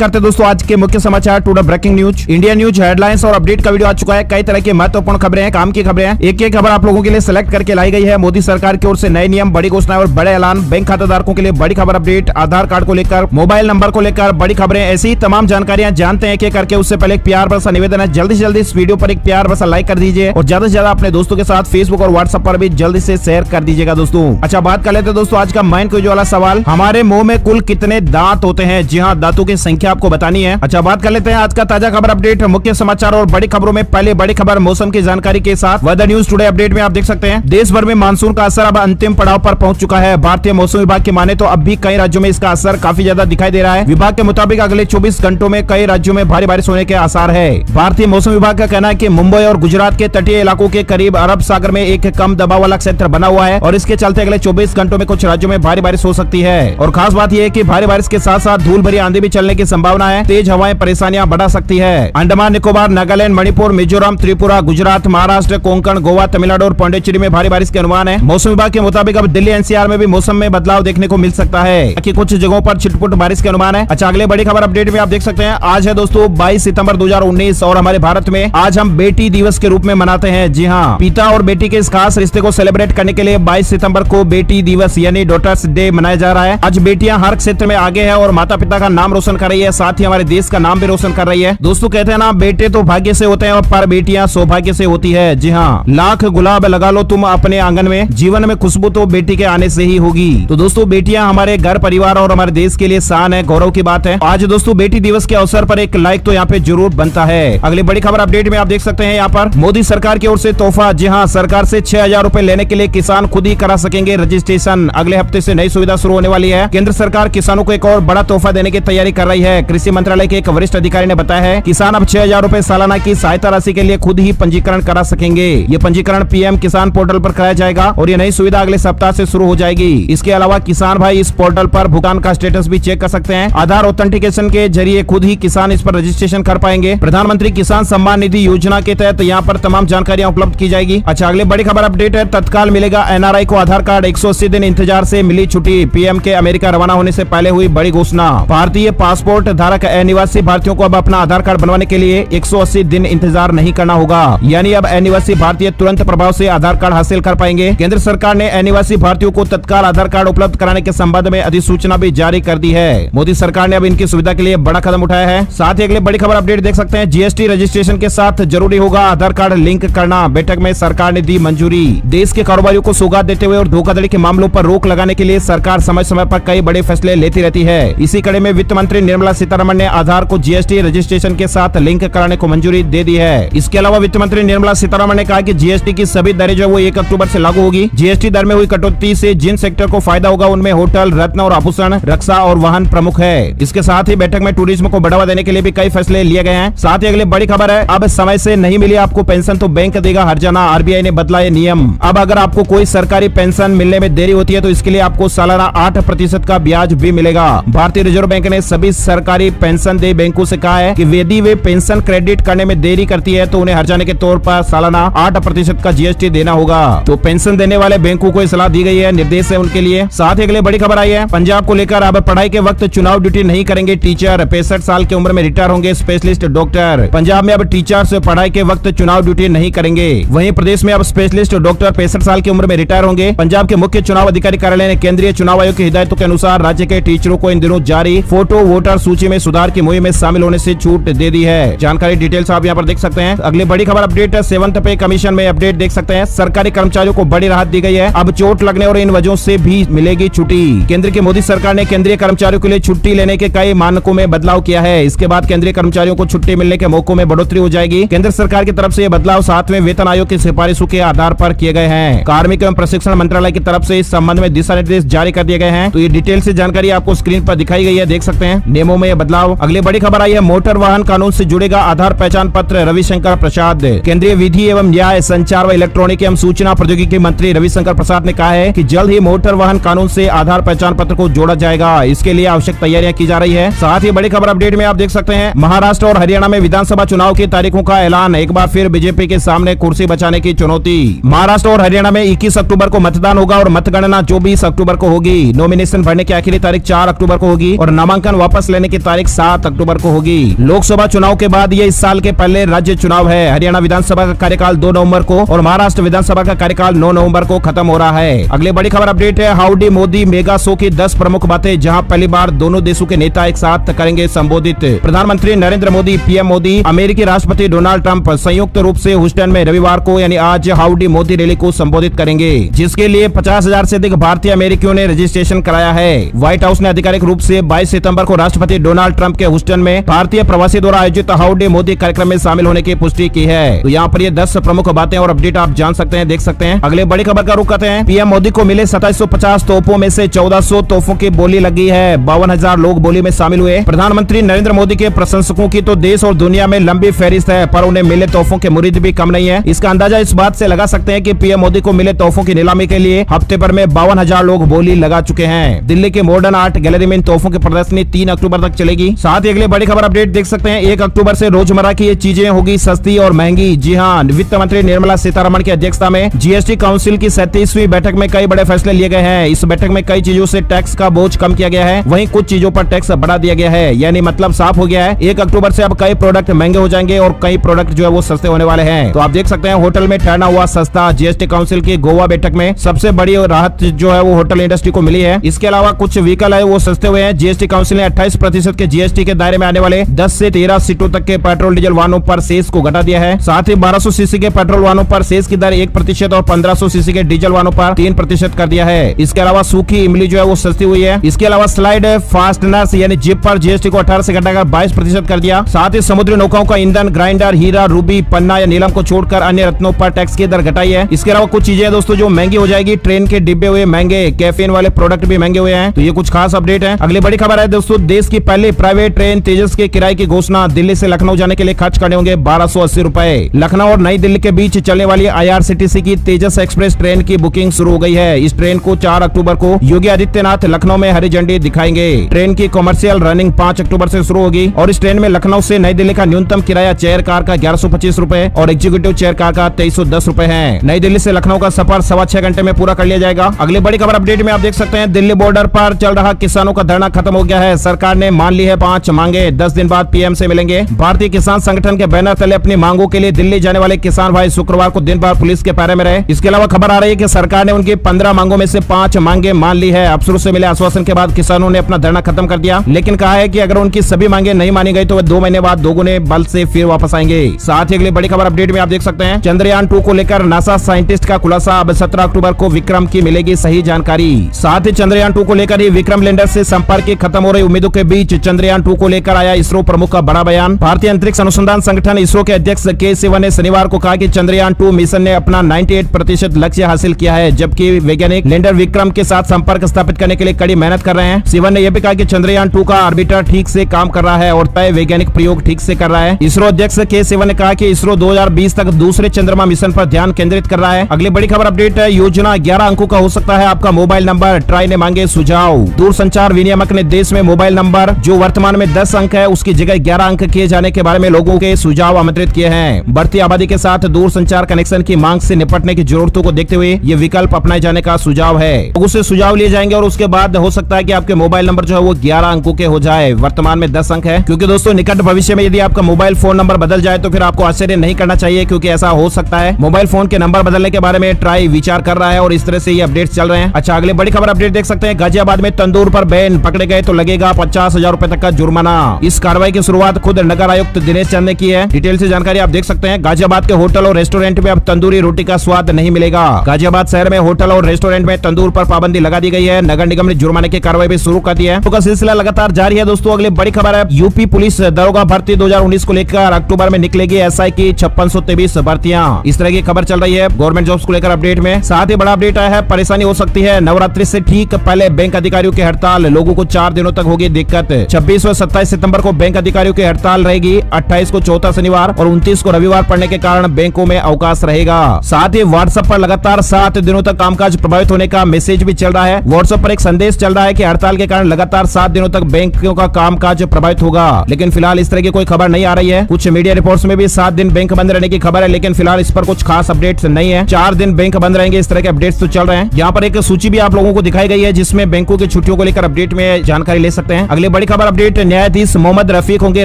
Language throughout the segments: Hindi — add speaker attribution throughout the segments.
Speaker 1: करते हैं दोस्तों आज के मुख्य समाचार today breaking news India news headlines और अपडेट का वीडियो आ चुका है। कई तरह की महत्वपूर्ण खबरें हैं, काम की खबरें हैं। एक एक खबर आप लोगों के लिए सिलेक्ट करके लाई गई है। मोदी सरकार की ओर से नए नियम, बड़ी घोषणा और बड़े ऐलान। बैंक खाताधारकों के लिए बड़ी खबर अपडेट आधार कार्ड को लेकर, मोबाइल नंबर को लेकर बड़ी खबरें। ऐसी तमाम जानकारियाँ जानते हैं एक करके। उससे पहले एक प्यार बसा निवेदन है। जल्दी से जल्दी इस वीडियो पर एक प्यार बसा लाइक कर दीजिए और ज़्यादा से ज़्यादा अपने दोस्तों के साथ फेसबुक और व्हाट्सएप पर भी जल्दी से शेयर कर दीजिएगा दोस्तों। अच्छा बात कर लेते दोस्तों आज का माइंड क्विज वाला सवाल। हमारे मुँह में कुल कितने दांत होते हैं? जी हाँ दांतों की संख्या आपको बतानी है। अच्छा बात कर लेते हैं आज का ताज़ा खबर अपडेट, मुख्य समाचार और बड़ी खबरों में। पहले बड़ी खबर, मौसम की जानकारी के साथ। वेदर न्यूज़ टुडे अपडेट में आप देख सकते हैं देश भर में मानसून का असर अब अंतिम पड़ाव पर पहुँच चुका है। भारतीय मौसम विभाग की माने तो अब भी कई राज्यों में इसका असर काफ़ी ज़्यादा दिखाई दे रहा है। विभाग के मुताबिक अगले चौबीस घंटों में कई राज्यों में भारी बारिश होने के आसार है। भारतीय मौसम विभाग का कहना है की मुंबई और गुजरात के तटीय इलाकों के करीब अरब सागर में एक कम दबाव वाला क्षेत्र बना हुआ है और इसके चलते अगले चौबीस घंटों में कुछ राज्यों में भारी बारिश हो सकती है। और खास बात यह है की भारी बारिश के साथ साथ धूल भरी आंधी भी चलने की संभावना है तेज हवाएँ परेशानियाँ बढ़ा सकती है। अंडमान, निकोबार, नागालैंड, मणिपुर, मिजोरम, त्रिपुरा, गुजरात, महाराष्ट्र, कोंकण, गोवा, तमिलनाडु और पांडेचेरी में भारी बारिश के अनुमान है। मौसम विभाग के मुताबिक अब दिल्ली, एनसीआर में भी मौसम में बदलाव देखने को मिल सकता है। कि कुछ जगहों पर छिटपुट बारिश के अनुमान है। अच्छा अगले बड़ी खबर अपडेट में आप देख सकते हैं। आज है दोस्तों, बाईस सितंबर दो हज़ार उन्नीस और हमारे भारत में आज हम बेटी दिवस के रूप में मनाते हैं। जी हाँ पिता और बेटी के इस खास रिश्ते को सेलिब्रेट करने के लिए बाईस सितंबर को बेटी दिवस, यानी डॉटर्स डे मनाया जा रहा है। आज बेटियाँ हर क्षेत्र में आगे है और माता पिता का नाम रोशन कर रही है। साथ ही हमारे देश का नाम भी रोशन कर रही है। दोस्तों कहते हैं ना, बेटे तो भाग्य से होते हैं और पर बेटियाँ सौभाग्य से होती है। जी हाँ लाख गुलाब लगा लो तुम अपने आँगन में। जीवन में खुशबू तो बेटी के आने से ही होगी। तो दोस्तों, बेटियाँ हमारे घर परिवार और हमारे देश के लिए शान है, गौरव की बात है। आज दोस्तों, बेटी दिवस के अवसर पर एक लाइक तो यहाँ पे ज़रूर बनता है। अगली बड़ी खबर अपडेट में आप देख सकते हैं यहाँ पर। मोदी सरकार की ओर से तोहफा। जी हाँ सरकार से छह हज़ार रूपए लेने के लिए किसान खुद ही करा सकेंगे रजिस्ट्रेशन। अगले हफ़्ते से नई सुविधा शुरू होने वाली है। केंद्र सरकार किसानों को एक और बड़ा तोहफा देने की तैयारी कर रही है। कृषि मंत्रालय के एक वरिष्ठ अधिकारी ने बताया है, किसान अब छह हज़ार रूपए सालाना की सहायता राशि के लिए खुद ही पंजीकरण करा सकेंगे। ये पंजीकरण पीएम किसान पोर्टल पर कराया जाएगा और ये नई सुविधा अगले सप्ताह से शुरू हो जाएगी। इसके अलावा किसान भाई इस पोर्टल पर भुगतान का स्टेटस भी चेक कर सकते हैं। आधार ऑथेंटिकेशन के ज़रिए खुद ही किसान इस पर रजिस्ट्रेशन कर पाएँगे। प्रधानमंत्री किसान सम्मान निधि योजना के तहत यहाँ पर तमाम जानकारियाँ उपलब्ध की जाएगी। अच्छा अगले बड़ी खबर अपडेट है। तत्काल मिलेगा एनआरआई को आधार कार्ड। एक सौ अस्सी दिन इंतज़ार से मिली छुट्टी। पीएम के अमेरिका रवाना होने से पहले हुई बड़ी घोषणा। भारतीय पासपोर्ट धारक अनिवासी भारतीयों को अब अपना आधार कार्ड बनवाने के लिए 180 दिन इंतज़ार नहीं करना होगा। यानी अब अनिवासी भारतीय तुरंत प्रभाव से आधार कार्ड हासिल कर पाएँगे। केंद्र सरकार ने अनिवासी भारतीयों को तत्काल आधार कार्ड उपलब्ध कराने के संबंध में अधिसूचना भी जारी कर दी है। मोदी सरकार ने अब इनकी सुविधा के लिए बड़ा कदम उठाया है। साथ ही अगले बड़ी खबर अपडेट देख सकते हैं। जीएसटी रजिस्ट्रेशन के साथ ज़रूरी होगा आधार कार्ड लिंक करना। बैठक में सरकार ने दी मंजूरी। देश के कारोबारियों को सौगात देते हुए और धोखाधड़ी के मामलों आरोप रोक लगाने के लिए सरकार समय समय आरोप कई बड़े फैसले लेती रहती है। इसी कड़ी में वित्त मंत्री निर्मला सीतारमण ने आधार को जीएसटी रजिस्ट्रेशन के साथ लिंक कराने को मंजूरी दे दी है। इसके अलावा वित्त मंत्री निर्मला सीतारमण ने कहा कि जीएसटी की सभी दरें जो वो एक अक्टूबर से लागू होगी। जीएसटी दर में हुई कटौती से जिन सेक्टर को फ़ायदा होगा, उनमें होटल, रत्न और आभूषण, रक्षा और वाहन प्रमुख है। इसके साथ ही बैठक में टूरिज़्म को बढ़ावा देने के लिए भी कई फैसले लिए गए हैं। साथ ही अगले बड़ी खबर है, अब समय से नहीं मिली आपको पेंशन तो बैंक देगा हर जाना, आरबीआई ने बदला नियम। अब अगर आपको कोई सरकारी पेंशन मिलने में देरी होती है तो इसके लिए आपको सालाना आठ प्रतिशत का ब्याज भी मिलेगा। भारतीय रिज़र्व बैंक ने सभी सरकारी पेंशन दे बैंकों से कहा है कि यदि वे पेंशन क्रेडिट करने में देरी करती है तो उन्हें हर जाने के तौर पर सालाना आठ प्रतिशत का जीएसटी देना होगा। तो पेंशन देने वाले बैंकों को सलाह दी गई है। निर्देश है उनके लिए। साथ ही अगले बड़ी खबर आई है। पंजाब को लेकर अब पढ़ाई के वक्त चुनाव ड्यूटी नहीं करेंगे टीचर। पैंसठ साल की उम्र में रिटायर होंगे स्पेशलिस्ट डॉक्टर। पंजाब में अब टीचर्स पढ़ाई के वक्त चुनाव ड्यूटी नहीं करेंगे। वहीं प्रदेश में अब स्पेशलिस्ट डॉक्टर पैंसठ साल की उम्र में रिटायर होंगे। पंजाब के मुख्य चुनाव अधिकारी कार्यालय ने केंद्रीय चुनाव आयोग की हिदायतों के अनुसार राज्य के टीचरों को इन दिनों जारी फ़ोटो वोटर सूची में सुधार की मुहिम में शामिल होने से छूट दे दी है। जानकारी डिटेल्स आप यहाँ पर देख सकते हैं। अगली बड़ी खबर अपडेट, सेवंथ पे कमीशन में अपडेट देख सकते हैं। सरकारी कर्मचारियों को बड़ी राहत दी गई है। अब चोट लगने और इन वजहों से भी मिलेगी छुट्टी। केंद्र की मोदी सरकार ने केंद्रीय कर्मचारियों के लिए छुट्टी लेने के कई मानकों में बदलाव किया है। इसके बाद केंद्रीय कर्मचारियों को छुट्टी मिलने के मौकों में बढ़ोतरी हो जाएगी। केंद्र सरकार की तरफ़ से ये बदलाव सातवें वेतन आयोग की सिफारिशों के आधार पर किए गए हैं। कार्मिक एवं प्रशिक्षण मंत्रालय की तरफ़ से इस संबंध में दिशा निर्देश जारी कर दिए गए हैं। तो ये डिटेल से जानकारी आपको स्क्रीन पर दिखाई गई है। देख सकते हैं। नियमों में यह बदलाव। अगली बड़ी खबर आई है, मोटर वाहन कानून से जुड़ेगा आधार पहचान पत्र, रविशंकर प्रसाद। केंद्रीय विधि एवं न्याय संचार व इलेक्ट्रॉनिक एवं सूचना प्रौद्योगिकी मंत्री रविशंकर प्रसाद ने कहा है कि जल्द ही मोटर वाहन कानून से आधार पहचान पत्र को जोड़ा जाएगा। इसके लिए आवश्यक तैयारियाँ की जा रही है। साथ ही बड़ी खबर अपडेट में आप देख सकते हैं, महाराष्ट्र और हरियाणा में विधानसभा चुनाव की तारीखों का ऐलान। एक बार फिर बीजेपी के सामने कुर्सी बचाने की चुनौती। महाराष्ट्र और हरियाणा में इक्कीस अक्टूबर को मतदान होगा और मतगणना चौबीस अक्टूबर को होगी। नॉमिनेशन भरने की आखिरी तारीख चार अक्टूबर को होगी और नामांकन वापस लेने की तारीख सात अक्टूबर को होगी। लोकसभा चुनाव के बाद ये इस साल के पहले राज्य चुनाव है। हरियाणा विधानसभा का कार्यकाल दो नवंबर को और महाराष्ट्र विधानसभा का कार्यकाल नौ नवंबर को खत्म हो रहा है। अगली बड़ी खबर अपडेट है, हाउडी मोदी मेगा शो की दस प्रमुख बातें, जहाँ पहली बार दोनों देशों के नेता एक साथ करेंगे संबोधित। प्रधानमंत्री नरेंद्र मोदी, पीएम मोदी, अमेरिकी राष्ट्रपति डोनाल्ड ट्रंप संयुक्त रूप से हुस्टन में रविवार को यानी आज हाउडी मोदी रैली को संबोधित करेंगे, जिसके लिए पचास हज़ार ऐसी अधिक भारतीय अमेरिकियों ने रजिस्ट्रेशन कराया है। व्हाइट हाउस ने आधिकारिक रूप से 22 सितंबर को राष्ट्रपति डोनाल्ड ट्रंप के हुस्टन में भारतीय प्रवासी द्वारा आयोजित हाउडी मोदी कार्यक्रम में शामिल होने की पुष्टि की है। तो यहाँ पर ये दस प्रमुख बातें और अपडेट आप जान सकते हैं, देख सकते हैं। अगले बड़ी खबर का रुख करते हैं। पीएम मोदी को मिले सताइस तोपों में से चौदह तोपों की बोली लगी है। बावन लोग बोली में शामिल हुए। प्रधानमंत्री नरेंद्र मोदी के प्रशंसकों की तो देश और दुनिया में लंबी फहरिस्त है, पर उन्हें मिले तोहफों के मुरीद भी कम नहीं है। इसका अंदाज़ा इस बात से लगा सकते हैं कि पीएम मोदी को मिले तोहफों की नीलामी के लिए हफ़्ते भर में बावन हज़ार लोग बोली लगा चुके हैं। दिल्ली के मॉडर्न आर्ट गैलरी में इन तोहफों की प्रदर्शनी तीन अक्टूबर तक चलेगी। साथ ही अगले बड़ी खबर अपडेट देख सकते हैं। एक अक्टूबर से रोज़मर्रा की ये चीज़ें होगी सस्ती और महँगी। जी हाँ वित्त मंत्री निर्मला सीतारमण की अध्यक्षता में जीएसटी काउंसिल की सैतीसवीं बैठक में कई बड़े फैसले लिए गए हैं। इस बैठक में कई चीज़ों से टैक्स का बोझ कम किया गया है। वहीं कुछ चीज़ों पर टैक्स बढ़ा दिया गया है। यानी मतलब साफ़ हो गया है, एक अक्टूबर से अब कई प्रोडक्ट महँगे हो जाएँगे और कई प्रोडक्ट जो है वो सस्ते होने वाले हैं। तो आप देख सकते हैं, होटल में ठहरना हुआ सस्ता जीएसटी काउंसिल की गोवा बैठक में सबसे बड़ी राहत जो है वो होटल इंडस्ट्री को मिली है। इसके अलावा कुछ व्हीकल है वो सस्ते हुए हैं। जीएसटी काउंसिल ने अट्ठाईस प्रतिशत के जीएसटी के दायरे में आने वाले दस से तेरह सीटों तक के पेट्रोल, डीजल वाहनों पर सेस को घटा दिया है। साथ ही बारह सीसी के पेट्रोल वाहनों पर सेस की दर एक प्रतिशत और पंद्रह सीसी के डीजल वाहनों पर तीन प्रतिशत कर दिया है। इसके अलावा सूखी इमली जो है वो सस्ती हुई है। इसके अलावा स्लाइड फास्टनर्स यानी जिप पर जीएसटी को अठारह से घटाकर बाईस प्रतिशत कर दिया। साथ ही समुद्री नौकाओं का ईंधन, ग्राइंडर, हीरा, रूबी, पन्ना या नीलम को छोड़कर अन्य रत्नों पर टैक्स की दर घटाई है। इसके अलावा कुछ चीज़ें दोस्तों जो महँगी हो जाएगी। ट्रेन के डिब्बे हुए महँगे, कैफीन वाले प्रोडक्ट भी महँगे हुए हैं। तो ये कुछ खास अपडेट है। अगली बड़ी खबर है दोस्तों, देश की पहली प्राइवेट ट्रेन तेजस के किराए की घोषणा, दिल्ली से लखनऊ जाने के लिए खर्च करने होंगे बारह सौ अस्सी रूपए। लखनऊ और नई दिल्ली के बीच चलने वाली आईआरसीटीसी की तेजस एक्सप्रेस ट्रेन की बुकिंग शुरू हो गई है। इस ट्रेन को चार अक्टूबर को योगी आदित्यनाथ लखनऊ में हरी झंडी दिखाएँगे। ट्रेन की कॉमर्शियल रनिंग पाँच अक्टूबर ऐसी शुरू होगी और इस ट्रेन में लखनऊ ऐसी नई दिल्ली का न्यूनतम किराया चेयर कार का ग्यारह सौ पच्चीस रूपए और एग्जीक्यूटिव चेयर कार का तेईस सौ दस रूपए है। नई दिल्ली ऐसी लखनऊ का सफ़र सवा छह घंटे में पूरा कर लिया जाएगा। अगली बड़ी खबर अपडेट में आप देख सकते हैं। दिल्ली बॉर्डर पर चल रहा किसानों का धरना खत्म हो गया है। सरकार ने मान ली है पाँच, मांगे दस दिन बाद पीएम से मिलेंगे। भारतीय किसान संगठन के बैनर तले अपनी मांगों के लिए दिल्ली जाने वाले किसान भाई शुक्रवार को दिन भर पुलिस के पैरे में रहे। इसके अलावा खबर आ रही है की सरकार ने उनकी पंद्रह मांगों में से पाँच मांगे मान ली है। अफसरों से मिले आश्वासन के बाद किसानों ने अपना धरना खत्म कर दिया। लेकिन कहा है की अगर उनकी सभी मांगे नहीं मानी गई तो वे दो महीने बाद दोगुने बल से फिर वापस आएँगे। साथ ही अगली बड़ी खबर अपडेट में आप देख सकते हैं। चंद्रयान टू को लेकर नासा साइंटिस्ट का खुलासा। अब सत्रह अक्टूबर को विक्रम की मिलेगी सही जानकारी। साथ ही चंद्रयान टू को लेकर ही विक्रम लैंडर से संपर्क खत्म हो रही उम्मीदों के बीच चंद्रयान टू को लेकर आया इसरो प्रमुख का बड़ा बयान। भारतीय अंतरिक्ष अनुसंधान संगठन इसरो के अध्यक्ष के सिवन ने शनिवार को कहा कि चंद्रयान टू मिशन ने अपना 98 प्रतिशत लक्ष्य हासिल किया है, जबकि वैज्ञानिक लैंडर विक्रम के साथ संपर्क स्थापित करने के लिए कड़ी मेहनत कर रहे हैं। सिवन ने यह भी कहा की चंद्रयान टू का ऑर्बिटर ठीक से काम कर रहा है और तय वैज्ञानिक प्रयोग ठीक से कर रहा है। इसरो अध्यक्ष के सिवन ने कहा की इसरो 2020 तक दूसरे चंद्रमा मिशन आरोप ध्यान केंद्रित कर रहा है। अगली बड़ी खबर अपडेट है, योजना ग्यारह अंकों का हो सकता है। आपका मोबाइल नंबर, ट्राई ने मांगे सुझाव। दूर संचार विनियामक ने देश में मोबाइल नंबर जो वर्तमान में दस अंक है, उसकी जगह ग्यारह अंक किए जाने के बारे में लोगों के सुझाव आमंत्रित किए हैं। बढ़ती आबादी के साथ दूर संचार कनेक्शन की मांग से निपटने की जरूरतों को देखते हुए ये विकल्प अपनाए जाने का सुझाव है। लोगों से सुझाव लिए जाएँगे और उसके बाद हो सकता है कि आपके मोबाइल नंबर जो है वो ग्यारह अंकों के हो जाए। वर्तमान में दस अंक है, क्यूँकी दोस्तों निकट भविष्य में यदि आपका मोबाइल फ़ोन नंबर बदल जाए तो फिर आपको आश्चर्य नहीं करना चाहिए, क्योंकि ऐसा हो सकता है। मोबाइल फ़ोन के नंबर बदलने के बारे में ट्राई विचार कर रहा है और इस तरह से ये अपडेट चल रहे हैं। अच्छा अगले बड़ी खबर अपडेट देख सकते हैं। गाजियाबाद में तंदूर पर बैन पकड़े गए तो लगेगा पचास हज़ार रूपए तक का जुर्माना। इस कार्रवाई की शुरुआत खुद नगर आयुक्त दिनेश चंद ने की है। डिटेल से जानकारी आप देख सकते हैं। गाजियाबाद के होटल और रेस्टोरेंट में अब तंदूरी रोटी का स्वाद नहीं मिलेगा। गाजियाबाद शहर में होटल और रेस्टोरेंट में तंदूर आरोप पाबंदी लगा दी गई है। नगर निगम ने जुर्माने की कार्रवाई भी शुरू कर दी है। तो सिलसिला लगातार जारी है। दोस्तों, अगली बड़ी खबर है। यूपी पुलिस दरोगा भर्ती 2019 को लेकर अक्टूबर में निकलेगी एसआई की छप्पन सौ इस तरह की खबर चल रही है। गवर्नमेंट जॉब्स को लेकर अपडेट में साथ ही बड़ा अपडेट आया है। परेशानी हो सकती है। नवरात्रि से ठीक पहले बैंक अधिकारियों की हड़ताल। लोगों को चार दिनों तक होगी दिक्कत। छब्बीस और सत्ताईस सितंबर को बैंक अधिकारियों की हड़ताल रहेगी। अट्ठाईस को चौथा शनिवार और उनतीस को रविवार पड़ने के कारण बैंकों में अवकाश रहेगा। साथ ही व्हाट्सएप पर लगातार सात दिनों तक कामकाज प्रभावित होने का मैसेज भी चल रहा है। व्हाट्सएप पर एक संदेश चल रहा है कि हड़ताल के कारण लगातार सात दिनों तक बैंकों का कामकाज प्रभावित होगा। लेकिन फ़िलहाल इस तरह की कोई खबर नहीं आ रही है। कुछ मीडिया रिपोर्ट्स में भी सात दिन बैंक बंद रहने की खबर है, लेकिन फ़िलहाल इस पर कुछ खास अपडेट्स नहीं है। चार दिन बैंक बंद रहेंगे, इस तरह के अपडेट्स तो चल रहे हैं। यहाँ पर एक सूची भी आप लोगों को दिखाई गई है, जिसमें बैंकों की छुट्टियों को लेकर अपडेट में जानकारी ले सकते हैं। अगले बड़ी खबर अपडेट, न्यायाधीश मोहम्मद रफीक होंगे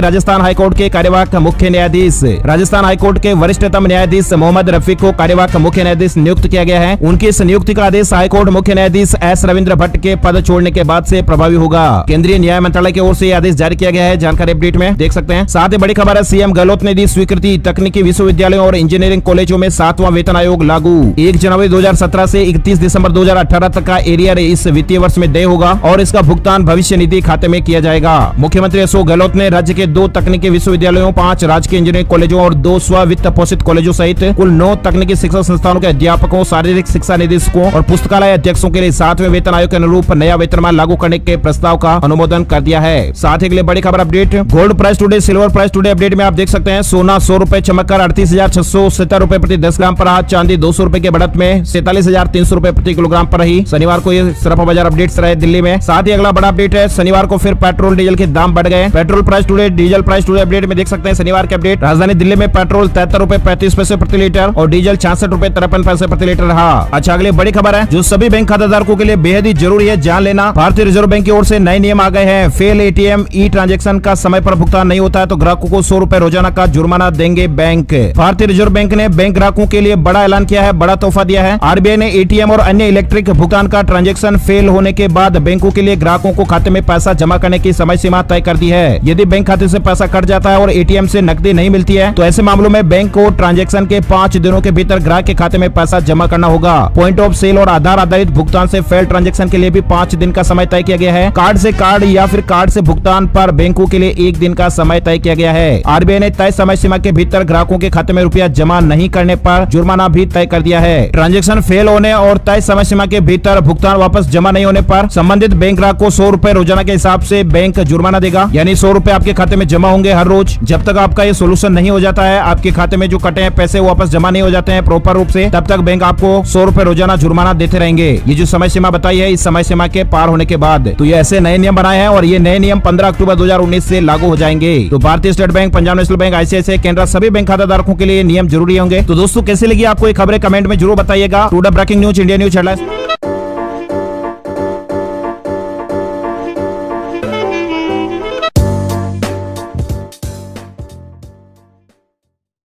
Speaker 1: राजस्थान हाईकोर्ट के कार्यवाहक मुख्य न्यायाधीश। राजस्थान हाईकोर्ट के वरिष्ठतम न्यायाधीश मोहम्मद रफीक को कार्यवाहक मुख्य न्यायाधीश नियुक्त किया गया है। उनकी इस नियुक्ति का आदेश हाईकोर्ट मुख्य न्यायाधीश एस रविंद्र भट्ट के पद छोड़ने के बाद ऐसी प्रभावी होगा। केंद्रीय न्याय मंत्रालय की ओर ऐसी आदेश जारी किया गया है। जानकारी अपडेट में देख सकते हैं। साथ ही बड़ी खबर है, सीएम गहलोत ने दी स्वीकृति। तकनीकी विश्वविद्यालयों और इंजीनियरिंग कॉलेजों में सातवां वेतन आयोग लागू। एक जनवरी दो से इकतीस दिसंबर दो हज़ार अठारह तक का एरिया इस वित्तीय वर्ष में देय होगा और इसका भुगतान भविष्य निधि खाते में किया जाएगा। मुख्यमंत्री अशोक गहलोत ने राज्य के दो तकनीकी विश्वविद्यालयों, पाँच राजकीय इंजीनियरिंग कॉलेजों और दो स्व वित्त पोषित कॉलेजों सहित कुल नौ तकनीकी शिक्षा संस्थानों के अध्यापकों, शारीरिक शिक्षा निदेशकों और पुस्तकालय अध्यक्षों के लिए सातवें वेतन आयोग के अनुरूप नया वेतनमान लागू करने के प्रस्ताव का अनुमोदन कर दिया है। साथ ही अगले बड़ी खबर update, gold price today, silver price today update में आप देख सकते हैं, सोना सौ रूपए चमक कर अड़तीस हज़ार छह सौ सत्तर रूपए प्रति दस ग्राम पर आज, चांदी दो सौ रूपए के बढ़त में सैतालीस हज़ार तीन सौ रूपए प्रति किलोग्राम पर रही। शनिवार को ये सिर्फ़ बाज़ार अपडेट रहे दिल्ली में। साथ ही अगला बड़ा अपडेट है, शनिवार को फिर पेट्रोल डीजल के दाम बढ़ गए petrol price today diesel price today update में देख सकते हैं। शनिवार के अपडेट राजधानी दिल्ली में पेट्रोल तिहत्तर रूपए पैंतीस पैसे प्रति लीटर और डीजल छियासठ रूपए तिरपन पैसे प्रति लीटर रहा। अच्छा अगली बड़ी खबर है, जो सभी बैंक खाताधारकों के लिए बेहद ही ज़रूरी है, जान लेना। भारतीय रिज़र्व बैंक की ओर से नए नियम आ गए हैं। फेल एटीएम ई ट्रांजेक्शन का समय पर भुगतान नहीं होता है तो ग्राहकों को सौ रूपए रोज़ाना का जुर्माना देंगे बैंक। भारतीय रिज़र्व बैंक ने बैंक ग्राहकों के लिए बड़ा ऐलान किया है, बड़ा तोहफा दिया है। आरबीआई ने एटीएम और अन्य इलेक्ट्रिक भुगतान का ट्रांजेक्शन फेल होने के बाद बैंकों के लिए ग्राहकों को खाते में पैसा जमा करने की समय सीमा तय कर दी है। यदि बैंक खाते से पैसा कट जाता है और एटीएम से नकदी नहीं मिलती है तो ऐसे मामलों में बैंक को ट्रांजेक्शन के पाँच दिनों के भीतर ग्राहक के खाते में पैसा जमा करना होगा। पॉइंट ऑफ़ सेल और आधार आधारित भुगतान ऐसी फेल ट्रांजेक्शन के लिए भी पाँच दिन का समय तय किया गया है। कार्ड ऐसी कार्ड या फिर कार्ड ऐसी भुगतान आरोप बैंकों के लिए एक दिन का समय तय किया गया है। आरबीआई ने तय समय सीमा के भीतर ग्राहकों के खाते में रुपया जमा नहीं करने पर जुर्माना भी तय कर दिया है। ट्रांजेक्शन फेल होने और तय समय सीमा के भीतर भुगतान वापस जमा नहीं होने पर संबंधित बैंक ग्राहक को सौ रूपए रोज़ाना के हिसाब से बैंक जुर्माना देगा। यानी सौ रूपए आपके खाते में जमा होंगे हर रोज। जब तक आपका ये सोल्यूशन नहीं हो जाता है, आपके खाते में जो कटे हैं, पैसे वापस जमा नहीं हो जाते हैं प्रॉपर रूप से, तब तक बैंक आपको सौ रूपए रोज़ाना जुर्माना देते रहेंगे। ये जो समय सीमा बताई है, इस समय सीमा के पार होने के बाद। तो ये ऐसे नए नियम बनाए हैं और ये नए नियम पंद्रह अक्टूबर दो हज़ार से लागू हो जाएँगे। तो Bharatiya state bank, Punjab national bank ICICI केंद्र सभी बैंक खाता धारकों के लिए नियम ज़रूरी होंगे। तो दोस्तों, कैसे लगी आपको ये खबरें कमेंट में ज़रूर बताइएगा। To breaking news, India news headlines.